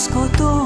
escutou.